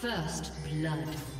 First blood.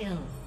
Kill.